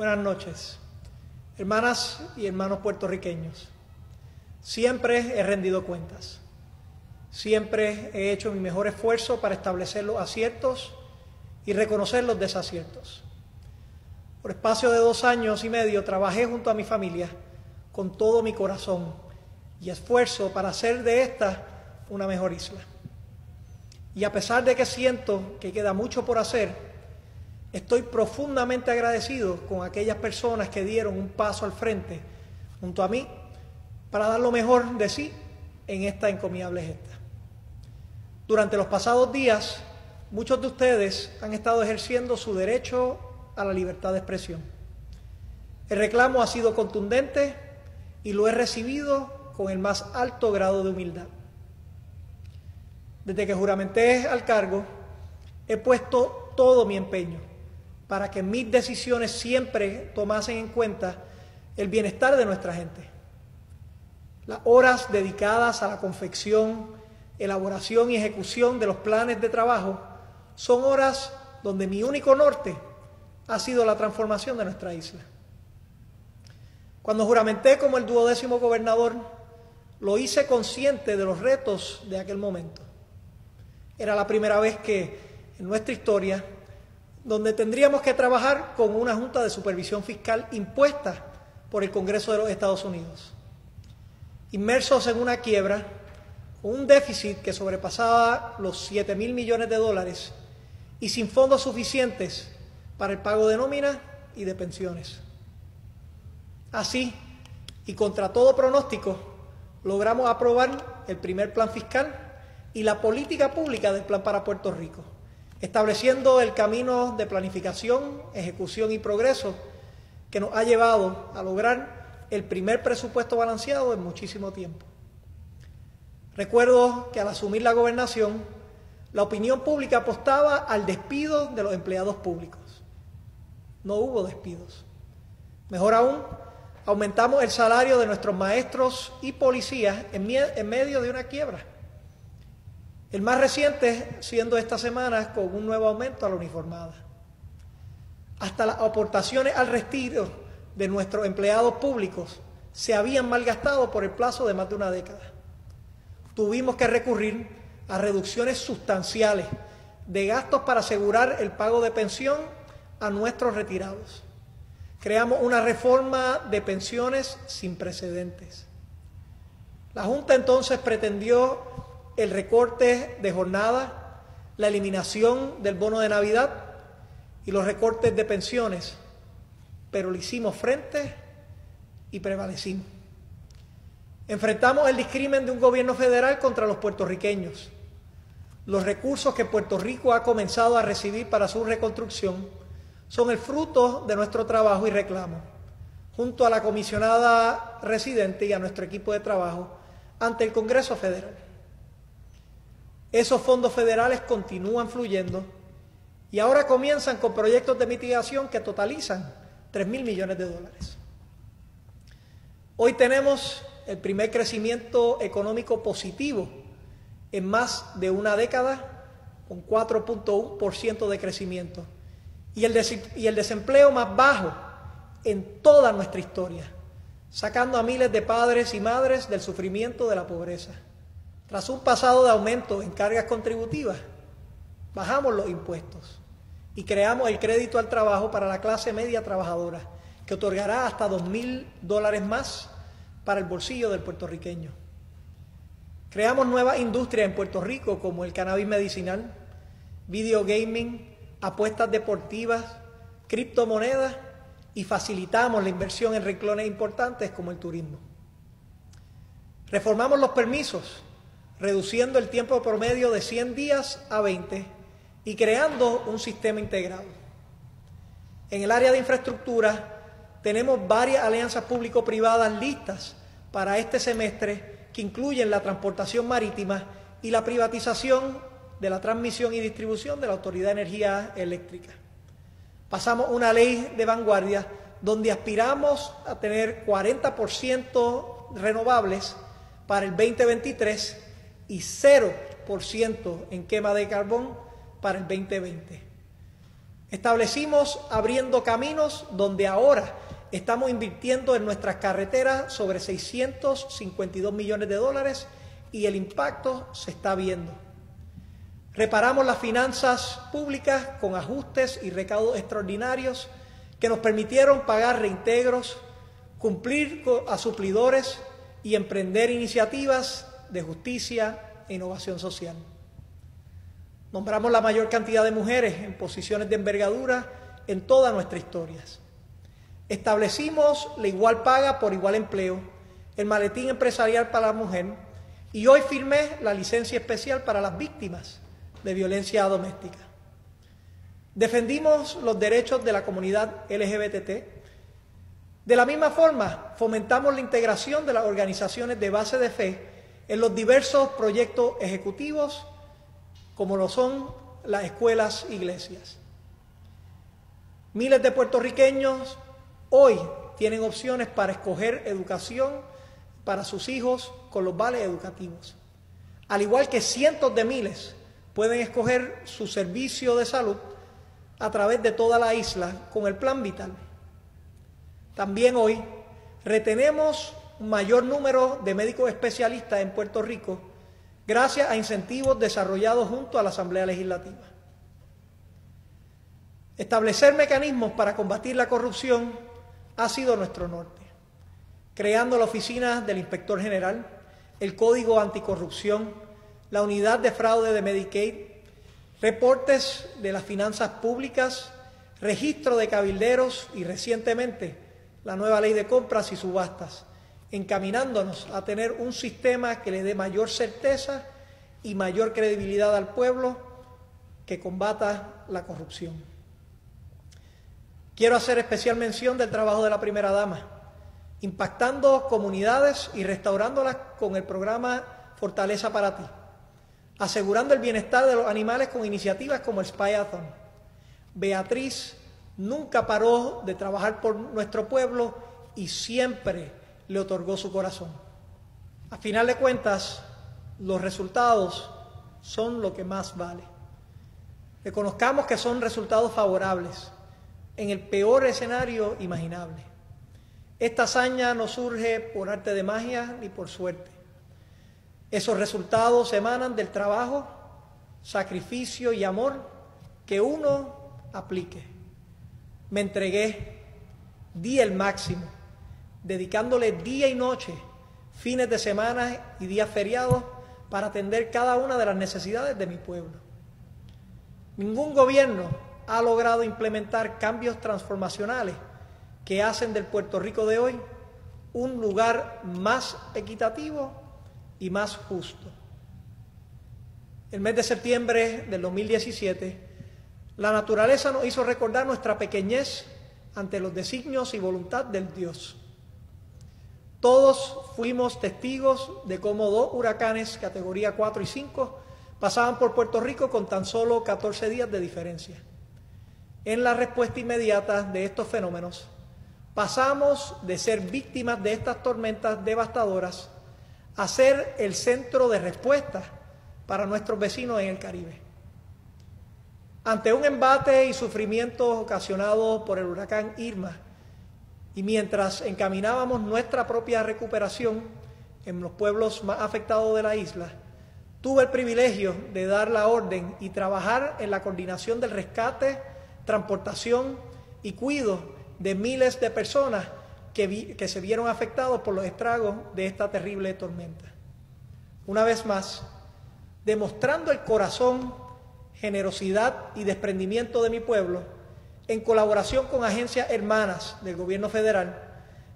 Buenas noches, hermanas y hermanos puertorriqueños. Siempre he rendido cuentas. Siempre he hecho mi mejor esfuerzo para establecer los aciertos y reconocer los desaciertos. Por espacio de dos años y medio trabajé junto a mi familia con todo mi corazón y esfuerzo para hacer de esta una mejor isla. Y a pesar de que siento que queda mucho por hacer, estoy profundamente agradecido con aquellas personas que dieron un paso al frente junto a mí para dar lo mejor de sí en esta encomiable gesta. Durante los pasados días, muchos de ustedes han estado ejerciendo su derecho a la libertad de expresión. El reclamo ha sido contundente y lo he recibido con el más alto grado de humildad. Desde que juramenté al cargo, he puesto todo mi empeño para que mis decisiones siempre tomasen en cuenta el bienestar de nuestra gente. Las horas dedicadas a la confección, elaboración y ejecución de los planes de trabajo son horas donde mi único norte ha sido la transformación de nuestra isla. Cuando juramenté como el duodécimo gobernador, lo hice consciente de los retos de aquel momento. Era la primera vez que en nuestra historia, donde tendríamos que trabajar con una junta de supervisión fiscal impuesta por el Congreso de los Estados Unidos. Inmersos en una quiebra, un déficit que sobrepasaba los 7 mil millones de dólares y sin fondos suficientes para el pago de nóminas y de pensiones. Así, y contra todo pronóstico, logramos aprobar el primer plan fiscal y la política pública del Plan para Puerto Rico, estableciendo el camino de planificación, ejecución y progreso que nos ha llevado a lograr el primer presupuesto balanceado en muchísimo tiempo. Recuerdo que al asumir la gobernación, la opinión pública apostaba al despido de los empleados públicos. No hubo despidos. Mejor aún, aumentamos el salario de nuestros maestros y policías en, medio de una quiebra. El más reciente siendo esta semana con un nuevo aumento a la uniformada. Hasta las aportaciones al retiro de nuestros empleados públicos se habían malgastado por el plazo de más de una década. Tuvimos que recurrir a reducciones sustanciales de gastos para asegurar el pago de pensión a nuestros retirados. Creamos una reforma de pensiones sin precedentes. La Junta entonces pretendió el recorte de jornada, la eliminación del bono de Navidad y los recortes de pensiones, pero lo hicimos frente y prevalecimos. Enfrentamos el discrimen de un gobierno federal contra los puertorriqueños. Los recursos que Puerto Rico ha comenzado a recibir para su reconstrucción son el fruto de nuestro trabajo y reclamo, junto a la comisionada residente y a nuestro equipo de trabajo ante el Congreso Federal. Esos fondos federales continúan fluyendo y ahora comienzan con proyectos de mitigación que totalizan 3 mil millones de dólares. Hoy tenemos el primer crecimiento económico positivo en más de una década, con 4.1% de crecimiento, y el, y el desempleo más bajo en toda nuestra historia, sacando a miles de padres y madres del sufrimiento de la pobreza. Tras un pasado de aumento en cargas contributivas, bajamos los impuestos y creamos el crédito al trabajo para la clase media trabajadora, que otorgará hasta dos mil dólares más para el bolsillo del puertorriqueño. Creamos nuevas industrias en Puerto Rico como el cannabis medicinal, video gaming, apuestas deportivas, criptomonedas y facilitamos la inversión en renglones importantes como el turismo. Reformamos los permisos reduciendo el tiempo promedio de 100 días a 20 y creando un sistema integrado. En el área de infraestructura tenemos varias alianzas público-privadas listas para este semestre que incluyen la transportación marítima y la privatización de la transmisión y distribución de la Autoridad de Energía Eléctrica. Pasamos una ley de vanguardia donde aspiramos a tener 40% renovables para el 2023 y 0% en quema de carbón para el 2020. Establecimos abriendo caminos donde ahora estamos invirtiendo en nuestras carreteras sobre 652 millones de dólares y el impacto se está viendo. Reparamos las finanzas públicas con ajustes y recaudos extraordinarios que nos permitieron pagar reintegros, cumplir a suplidores y emprender iniciativas de justicia e innovación social. Nombramos la mayor cantidad de mujeres en posiciones de envergadura en toda nuestra historia. Establecimos la igual paga por igual empleo, el maletín empresarial para la mujer y hoy firmé la licencia especial para las víctimas de violencia doméstica. Defendimos los derechos de la comunidad LGBT. De la misma forma, fomentamos la integración de las organizaciones de base de fe en los diversos proyectos ejecutivos como lo son las escuelas iglesias. Miles de puertorriqueños hoy tienen opciones para escoger educación para sus hijos con los vales educativos. Al igual que cientos de miles pueden escoger su servicio de salud a través de toda la isla con el plan vital. También hoy retenemos mayor número de médicos especialistas en Puerto Rico gracias a incentivos desarrollados junto a la Asamblea Legislativa. Establecer mecanismos para combatir la corrupción ha sido nuestro norte, creando la oficina del Inspector General, el Código Anticorrupción, la Unidad de Fraude de Medicaid, reportes de las finanzas públicas, registro de cabilderos y recientemente la nueva ley de compras y subastas, encaminándonos a tener un sistema que le dé mayor certeza y mayor credibilidad al pueblo que combata la corrupción. Quiero hacer especial mención del trabajo de la primera dama, impactando comunidades y restaurándolas con el programa Fortaleza para ti, asegurando el bienestar de los animales con iniciativas como el Spyathon. Beatriz nunca paró de trabajar por nuestro pueblo y siempre le otorgó su corazón. A final de cuentas, los resultados son lo que más vale. Reconozcamos que son resultados favorables en el peor escenario imaginable. Esta hazaña no surge por arte de magia ni por suerte. Esos resultados emanan del trabajo, sacrificio y amor que uno aplique. Me entregué, di el máximo dedicándole día y noche, fines de semana y días feriados para atender cada una de las necesidades de mi pueblo. Ningún gobierno ha logrado implementar cambios transformacionales que hacen del Puerto Rico de hoy un lugar más equitativo y más justo. El mes de septiembre del 2017, la naturaleza nos hizo recordar nuestra pequeñez ante los designios y voluntad del Dios. Todos fuimos testigos de cómo dos huracanes categoría 4 y 5 pasaban por Puerto Rico con tan solo 14 días de diferencia. En la respuesta inmediata de estos fenómenos, pasamos de ser víctimas de estas tormentas devastadoras a ser el centro de respuesta para nuestros vecinos en el Caribe. Ante un embate y sufrimiento ocasionado por el huracán Irma, y mientras encaminábamos nuestra propia recuperación en los pueblos más afectados de la isla, tuve el privilegio de dar la orden y trabajar en la coordinación del rescate, transportación y cuido de miles de personas que, que se vieron afectados por los estragos de esta terrible tormenta. Una vez más, demostrando el corazón, generosidad y desprendimiento de mi pueblo, en colaboración con agencias hermanas del gobierno federal,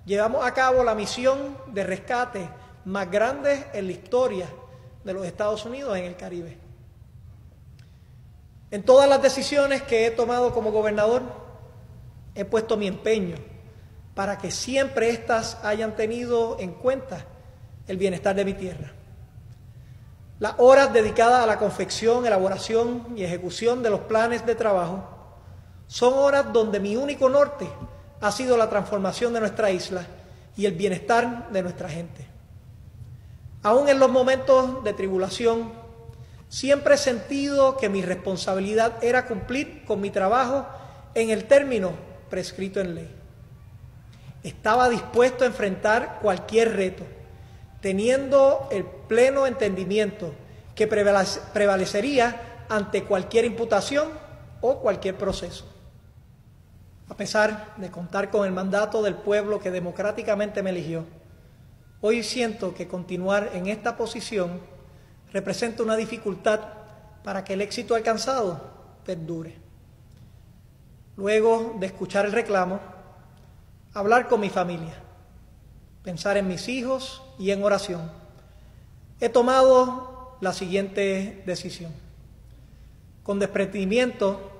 llevamos a cabo la misión de rescate más grande en la historia de los Estados Unidos en el Caribe. En todas las decisiones que he tomado como gobernador, he puesto mi empeño para que siempre éstas hayan tenido en cuenta el bienestar de mi tierra. Las horas dedicadas a la confección, elaboración y ejecución de los planes de trabajo son horas donde mi único norte ha sido la transformación de nuestra isla y el bienestar de nuestra gente. Aún en los momentos de tribulación, siempre he sentido que mi responsabilidad era cumplir con mi trabajo en el término prescrito en ley. Estaba dispuesto a enfrentar cualquier reto, teniendo el pleno entendimiento que prevalecería ante cualquier imputación o cualquier proceso. A pesar de contar con el mandato del pueblo que democráticamente me eligió, hoy siento que continuar en esta posición representa una dificultad para que el éxito alcanzado perdure. Luego de escuchar el reclamo, hablar con mi familia, pensar en mis hijos y en oración, he tomado la siguiente decisión. Con desprendimiento,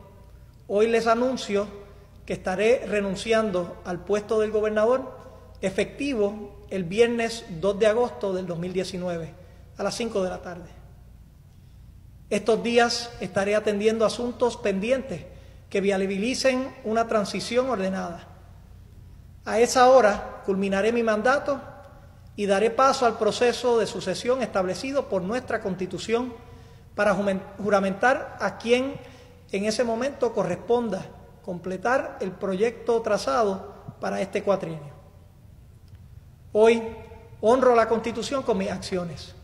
hoy les anuncio que estaré renunciando al puesto del gobernador efectivo el viernes 2 de agosto del 2019 a las 5 de la tarde. Estos días estaré atendiendo asuntos pendientes que viabilicen una transición ordenada. A esa hora culminaré mi mandato y daré paso al proceso de sucesión establecido por nuestra Constitución para juramentar a quien en ese momento corresponda completar el proyecto trazado para este cuatrienio. Hoy honro la Constitución con mis acciones,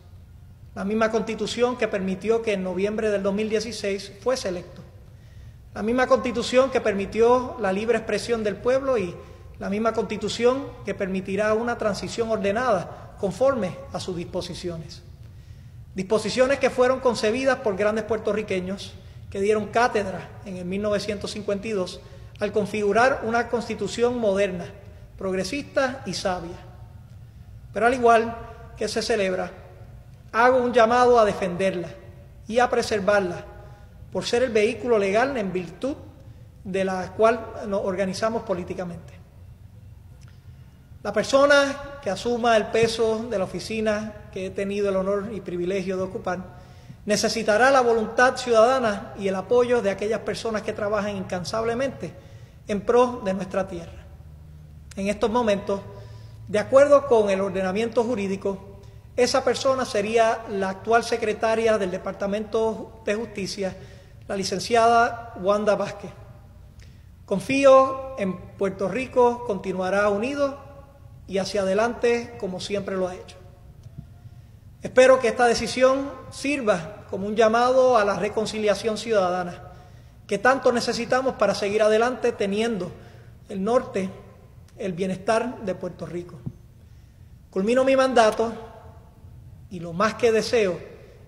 la misma Constitución que permitió que en noviembre del 2016 fuese electo, la misma Constitución que permitió la libre expresión del pueblo y la misma Constitución que permitirá una transición ordenada conforme a sus disposiciones. Disposiciones que fueron concebidas por grandes puertorriqueños que dieron cátedra en el 1952 al configurar una constitución moderna, progresista y sabia. Pero al igual que se celebra, hago un llamado a defenderla y a preservarla por ser el vehículo legal en virtud de la cual nos organizamos políticamente. La persona que asuma el peso de la oficina que he tenido el honor y privilegio de ocupar necesitará la voluntad ciudadana y el apoyo de aquellas personas que trabajan incansablemente en pro de nuestra tierra. En estos momentos, de acuerdo con el ordenamiento jurídico, esa persona sería la actual secretaria del Departamento de Justicia, la licenciada Wanda Vázquez. Confío en Puerto Rico continuará unido y hacia adelante como siempre lo ha hecho. Espero que esta decisión sirva como un llamado a la reconciliación ciudadana que tanto necesitamos para seguir adelante teniendo el norte, el bienestar de Puerto Rico. Culmino mi mandato y lo más que deseo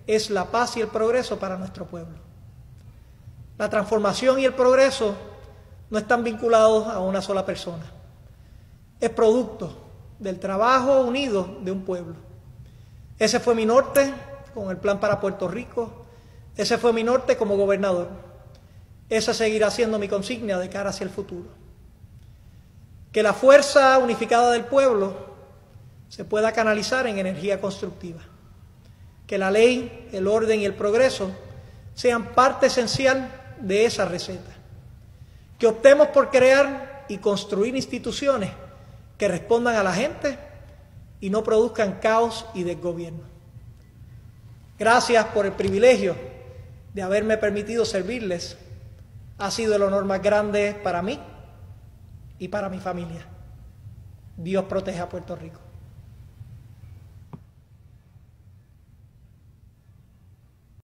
es la paz y el progreso para nuestro pueblo. La transformación y el progreso no están vinculados a una sola persona. Es producto del trabajo unido de un pueblo. Ese fue mi norte con el plan para Puerto Rico. Ese fue mi norte como gobernador. Esa seguirá siendo mi consigna de cara hacia el futuro. Que la fuerza unificada del pueblo se pueda canalizar en energía constructiva. Que la ley, el orden y el progreso sean parte esencial de esa receta. Que optemos por crear y construir instituciones que respondan a la gente y no produzcan caos y desgobierno. Gracias por el privilegio de haberme permitido servirles. Ha sido el honor más grande para mí y para mi familia. Dios proteja a Puerto Rico.